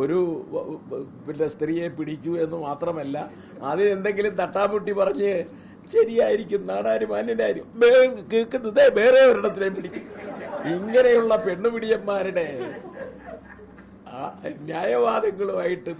ഒരു പിന്നെ സ്ത്രീയെ പിടിച്ചു എന്ന് മാത്രമല്ല അതിനെന്തെങ്കിലും തട്ടാമുട്ടി പറഞ്ഞ് ശരിയായിരിക്കും നാടാരും മാന്യനാരും. കേൾക്കുന്നത് വേറെ ഒരിടത്തിനെ പിടിച്ചു. ഇങ്ങനെയുള്ള പെണ്ണുപിടിയന്മാരുടെ ആ ന്യായവാദങ്ങളുമായിട്ട്